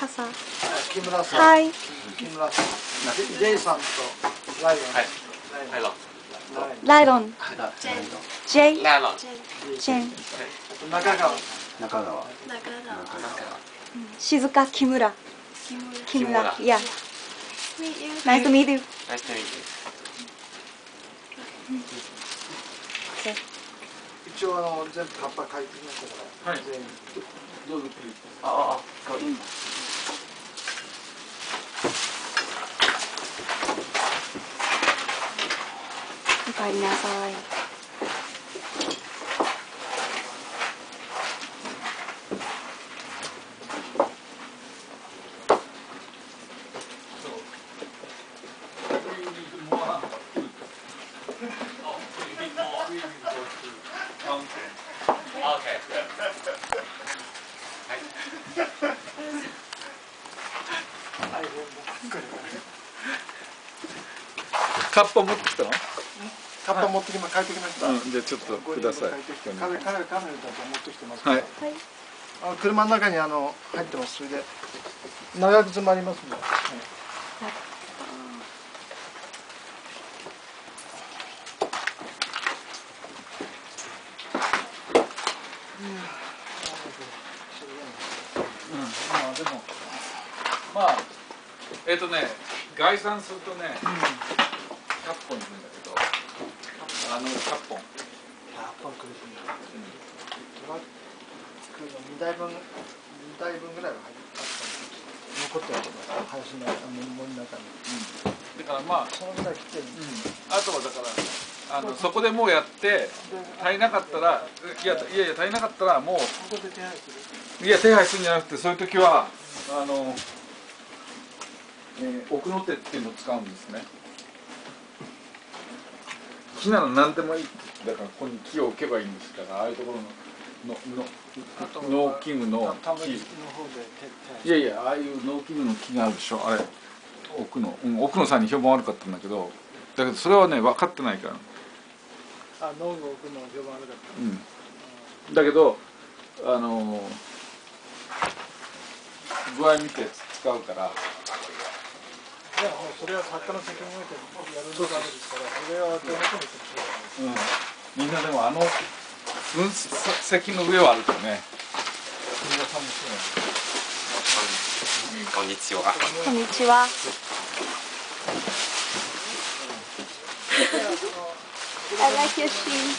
傘木村さん、はい。木村さん、ジェイさんとライオン。はい。ライオン。ライロン。ライロン。ライロン。ジェン。中川。中川。中川。静か木村。木村。Yeah Nice to meet you Nice to meet you 一応あの全部カッパ書いてきましたから。はい全員どうぞ。あああこういうおかえりなさいカッパ持ってきたの？カッパ持ってきま書いてきました。うん、じゃあちょっとください。カメラカメラカメラだと持ってきてます。はい。はいあの車の中にあの入ってます。それで長く詰まりますんで。うん、まあでもまあえっ、とね概算するとね、100本いるんだけど、あの100本。あパンクですね。トラックの二台分二台分ぐらいは入って残ってると思います。林の森の中に。だからまあ、そのぐらい来てる。あとはだからあのそこでもうやって足りなかったらいやいやいや足りなかったらもう。いや手配するんじゃなくてそういう時はあの、えー奥の手っていうのを使うんですね。木なら何でもいいだからここに木を置けばいいんですからああいうところののの農機具の木。いやいやああいう農機具の木があるでしょ。あれ奥の、うん、奥野さんに評判悪かったんだけどだけどそれはね分かってないからあ農具置くの評判悪かった。うん、だけどあの具合見て使うから。いやもうそれは作家の責任を持ってやるのがあるですから、それはみんなでもあの分析の上を歩くね。こんにちは。こんにちは I like your shoes.